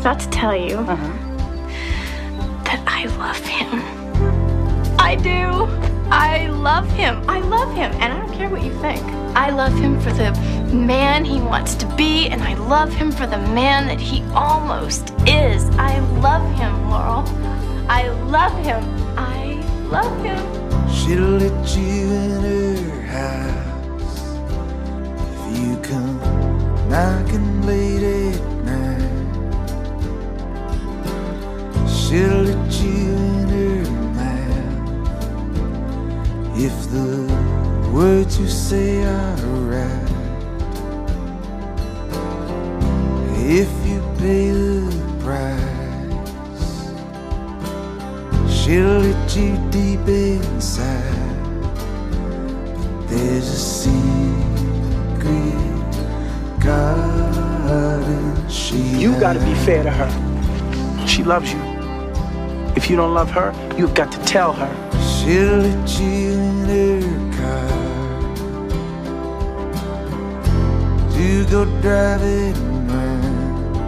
forgot to tell you Uh-huh. that I love him. I do. I love him. I love him. And I don't care what you think. I love him for the man he wants to be, and I love him for the man that he almost is. I love him, Laurel. I love him. I love him. She'll let you in her house if you come knocking late if the words you say are right. If you pay the price, she'll hit you deep inside. But there's a secret garden she You gotta be fair to her. She loves you. If you don't love her, you've got to tell her. She'll let you in her car to go driving around.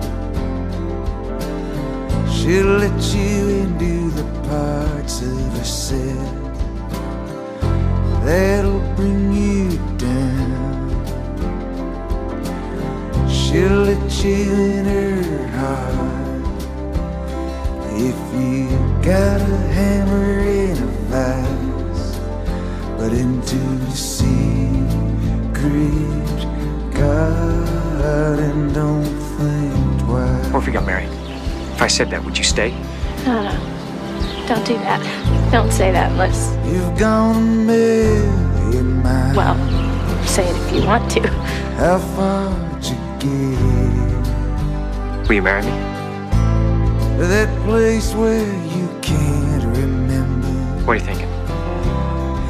She'll let you into the parts of herself that'll bring you down. She'll let you in her heart if you got a hammer into the secret garden, don't think twice. What if we got married? If I said that, would you stay? No, no. Don't do that. Don't say that. Let's, You've gone a million miles. well, say it if you want to. How far'd you get? Will you marry me? To that place where you can't remember What are you thinking?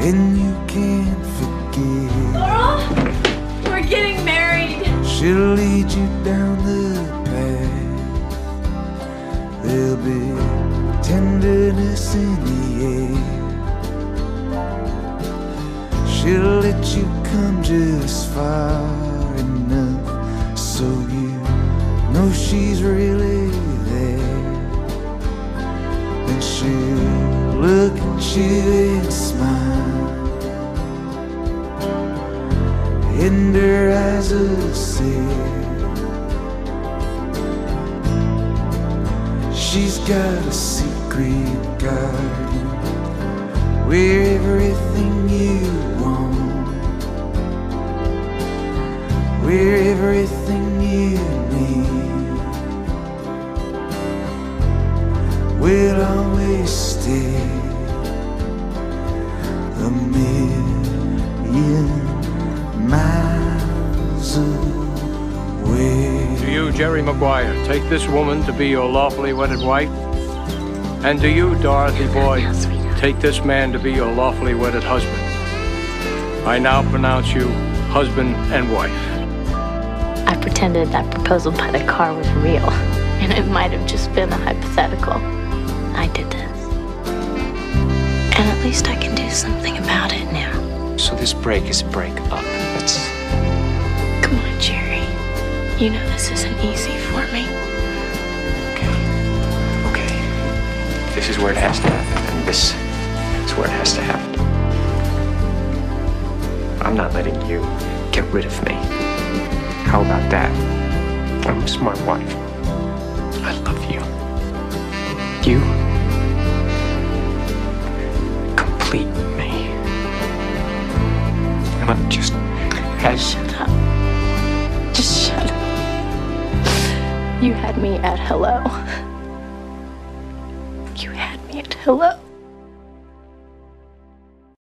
And you can't forget. Laurel, we're getting married. She'll lead you down the path. There'll be tenderness in the air. She'll let you come just far enough so you know she's really there. And she'll look at you and smile. Her eyes a sea. She's got a secret garden where everything you want, where everything you need will always stay. A Jerry Maguire, take this woman to be your lawfully wedded wife? And do you, Dorothy Boyd, take this man to be your lawfully wedded husband? I now pronounce you husband and wife. I pretended that proposal by the car was real, and it might have just been a hypothetical. I did this. And at least I can do something about it now. So this break is a break up. You know this isn't easy for me. okay. Okay. This is where it has to happen, and this is where it has to happen. I'm not letting you get rid of me. How about that? I'm a smart wife. I love you. You complete me. And I'm just as Shut up. Just shut up. You had me at hello. You had me at hello.